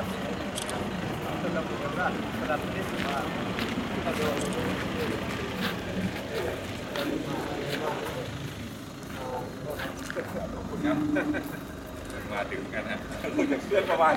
ลัดต้นระเบียบราชสลัดนิสมาที่มาดูมาถึงกันฮะคุณจะเคลื่อนประมาณ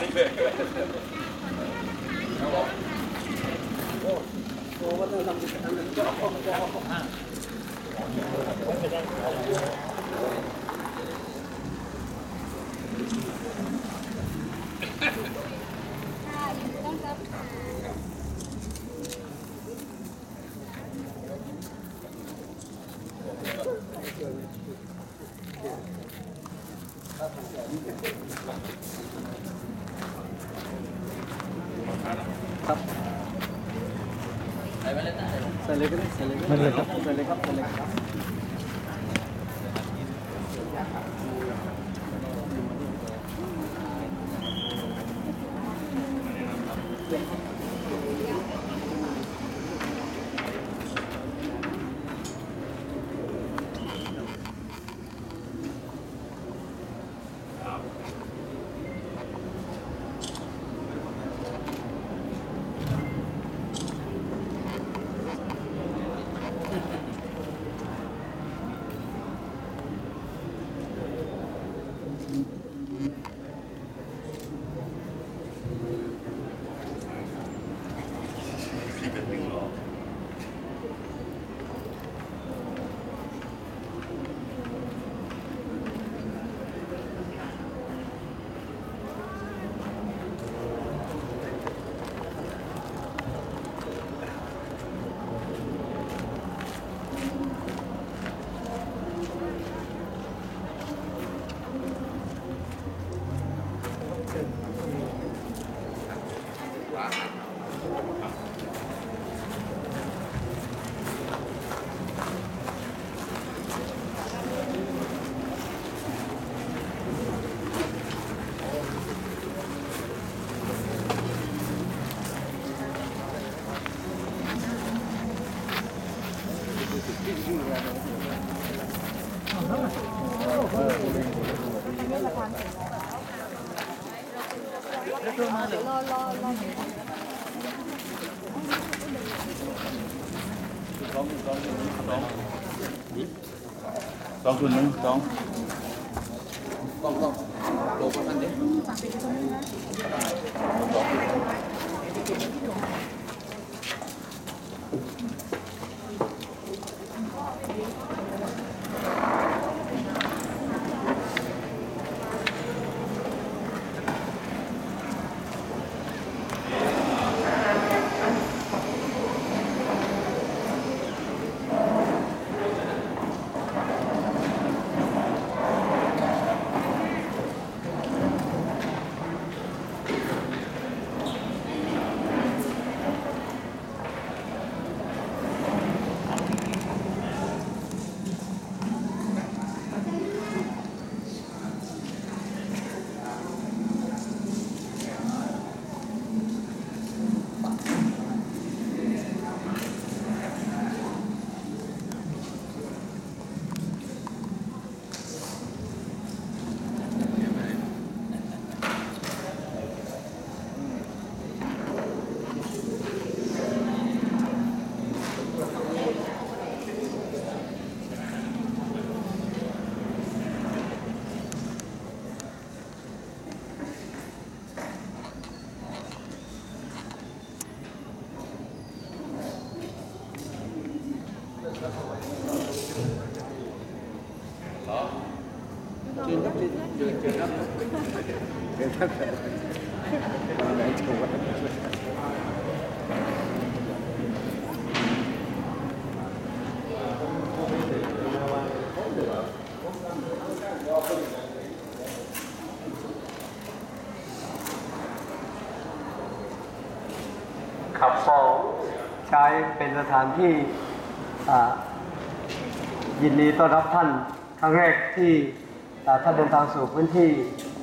นี้เลยใส่เลยก็ได้ใส่เลยก็ได้ใส่เลยครับใส่เลยครับใส่เลยครับส องทุนหนึ่งสองต้องต้องโล ครับเชิญเชิญครับเชิญครับไหนถูกครับก็ใช้เป็นสถานที่ยินดีต้อนรับท่านครั้งแรกที่ อ่าท่านเดินทางสู่พื้นที่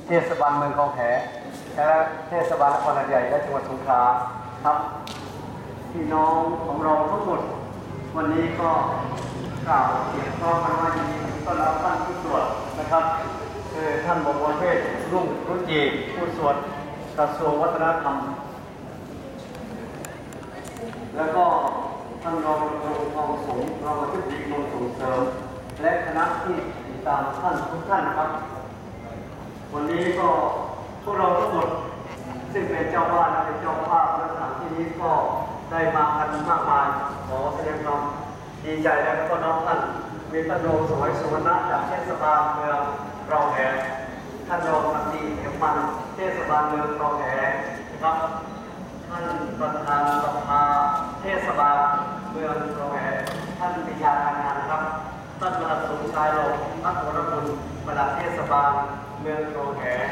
เทศบาลเมืองคลองแหและเทศบาลนครหาดใหญ่และจังหวัดสงขลาครับพี่น้องของเราทั้งหมด วันนี้ก็กล่าวเสียงพร้อมกันว่ายินดีต้อนรับท่านผู้ตรวจนะครับคือท่านบวรเวทรุ่งรุจีผู้สวดกระทรวงวัฒนธรรม แล้วก็ท่านรองรองสงรองอธิบดีกรมส่งเสริม และคณะที่ ตามท่านทุกท่านครับ วันนี้ก็พวกเราทั้งหมดซึ่งเป็นเจ้าบ้านและเป็นเจ้าภาพและสถานที่นี้ก็ได้มากันมากมายขอแสดงความดีใจและก็น้อมท่านมีท่านสวยสุวรรณจากเทศบาลเมืองรองแหท่านรองพันธีเขมมันเทศบาลเมืองรองแหนะครับท่านประธานสภาเทศบาลเมืองโรงแรมท่านปิยาการงาน ท่านประหลัดสมชายโลกพัฒนบุญประหลัดเทศบาล เมืองโรงแรม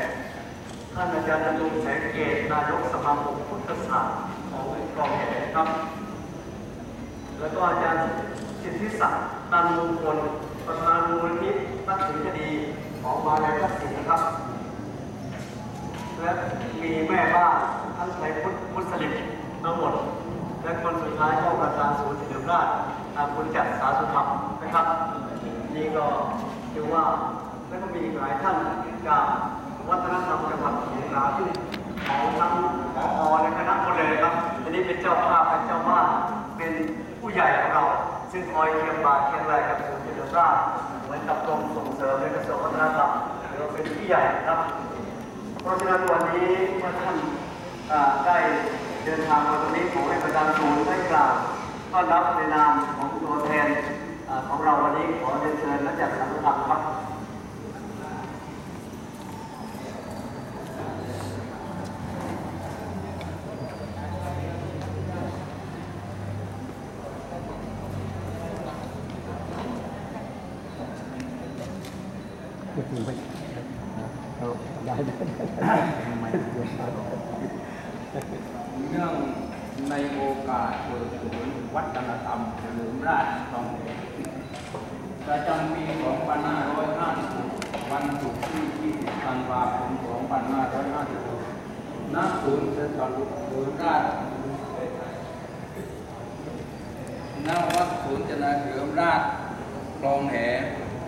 ท่านอาจารย์ดำรงแสงเกตนายกสมาคมพุทธศาสตร์ของโรงแรมครับ แล้วก็อาจารย์สิทธิศักดิ์ตันมงคลประธานมูลนิธิทักษิณคดีของมาวิทยาลัยทักษิณนะครับและมีแม่บ้านทั้งไทยพุทธมุสลิมทั้งหมด และคนสุดท้ายก็ประธานศูนย์เฉลิมราช ทางคุณจัดสาสุธรรมนะครับ นี่ก็ถือว่าแล้วก็มีหลายท่านจากวัฒนธรรมจังหวัดสงขลาที่ของทั้งผอและคณะหมดเลยครับอันนี้เป็นเจ้าภาพเป็นเจ้าบ้านเป็นผู้ใหญ่ของเรา ซึ่งคอยเคียงบ่าเคียงไหลกับศูนย์เฉลิมราชเหมือนกับกรมส่งเสริมและกระทรวงวัฒนธรรมหรือว่าเป็นผู้ใหญ่นะครับ เพราะฉะนั้นวันนี้เมื่อท่านได้เดินทางมาตรงนี้ขอให้ประธานศูนย์ได้กล่าวต้อนรับในนาม แทนของเราวันนี้ขอเรียนเชิญและจัดสรรธรรมครับ เนื่องใน โอกาสเปิศูนย์วัฒนธรรมเฉลิมราชทองแดงประจำปี 2550 วันศุกร์ที่ 20 ธันวาคม 2556ณศูนย์เฉลิมราชณวัดศูนย์เจริญเฉลิมราชคลองแห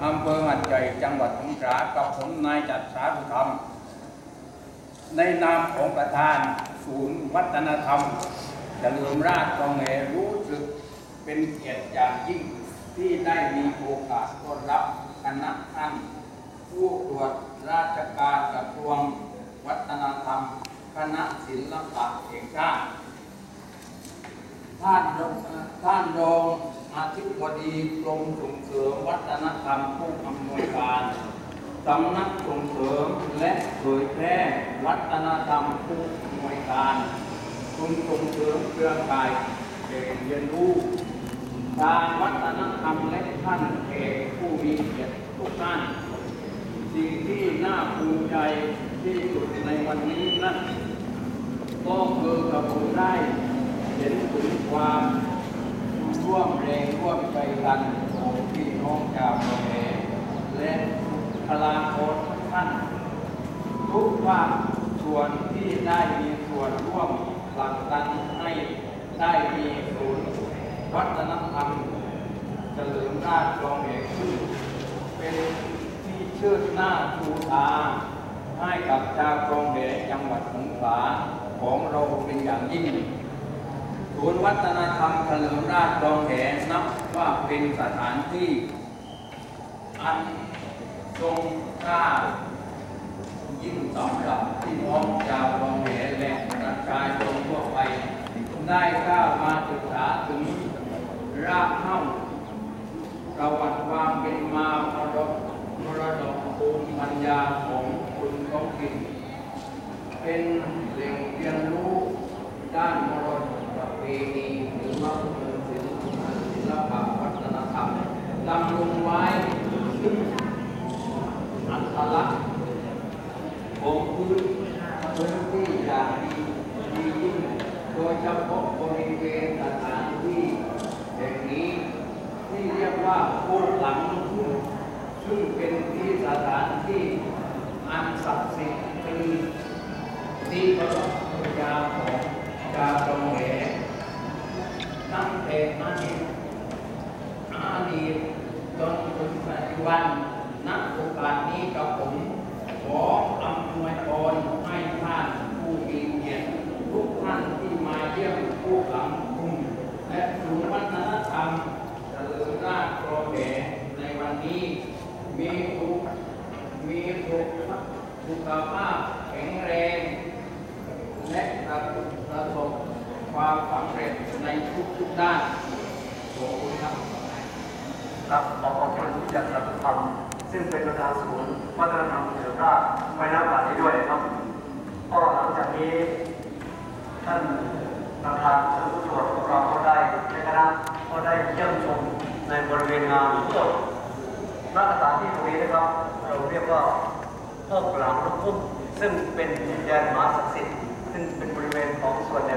อำเภอหัดใหญ่จังหวัดสงขลากับผมนายจัดสาธุธรรม ในนามของประธานศูนย์วัฒนธรรม เฉลิมราชกองแหรู้สึกเป็นเกียรติอย่างยิ่งที่ได้มีโอกาสต้อนรับคณะท่านผู้ตรวจราชการกระทรวงวัฒนธรรม คณะศิลปะแห่งชาติท่านรองท่านรองอาธิบดีกรมส่งเสริมวัฒนธรรมผู้อำนวยการสำนักส่งเสริมและเผยแพร่วัฒนธรรมผู้อำนวยการ คุณส่งเสริมเครือข่ายเด็กเรียนรู้ทางวัฒนธรรมและท่านเอกผู้มีเกียรติทุกท่าน สิ่งที่น่าภูมิใจที่สุดในวันนี้นั่นก็คือกระผมได้เห็นถึงความร่วมแรงร่วมใจกันของพี่น้องชาวประเทศและพลาโคตท่าน ทุกภาคส่วนที่ได้มีส่วนร่วม ผลักดันให้ได้มีศูนย์วัฒนธรรมเฉลิมราชรองเอกขึ้น เป็นที่เชิดหน้าชูตา ให้กับชาวรองเหจังหวัดสงขลาของเราเป็นอย่างยิ่งศูนย์วัฒนธรรมเฉลิมราชรองแหนับว่าเป็นสถานที่ อันทรงค่ายิ่งสำหรับพี่น้องชาวรองแหและ ประชาชนทั่วไป ได้ก้าวมาศึกษาถึงรากเหง้าประวัติความเป็นมามรดกมรดกภูมิปัญญาของคุณท้องถิ่นเป็นแหล่งเรียนรู้ด้านมรดกประเพณีหรือว่าเป็นศิลปะศิลปะวัฒนธรรมดำรงไว้ซึ่งอัตลักษณ์ของพื้นพื้นที่อย่างดี ดียิ่งโดยเฉพาะบริเวณสถานที่แห่งนี้ที่เรียกว่าโคกหลังทุ่งซึ่งเป็นที่สถานที่อันศักดิ์สิทธิ์เป็นที่ประวัติบูชาของชาวตรงเหตั้งแต่อดีตอดีตจนถึงปัจจุบันณโอกาสนี้กับผมขออำนวยพรให้ท่านผู้มี นี้ มีสุขมีสุขสุขภาพแข็งแรง และประสบความสำเร็จในทุกๆด้านขอบคุณครับครับขอขอบคุณจากสัตธรรมซึ่งเป็นประธานศูนย์วัฒนธรรมเสริมราชไว้ณบัดนี้ด้วยครับ ก็หลังจากนี้ ท่านประธานผู้ตรวจของเราก็ได้ในคณะก็ได้เยี่ยมชมในบริเวณงานทั้งหมด ณสถานที่ตรงนี้นะครับ เราเรียกว่าพวกหลังลูกพุ่มซึ่งเป็นดินแดนมหาศักดิ์สิทธิ์ซึ่งเป็นบริเวณของส่วนใหญ่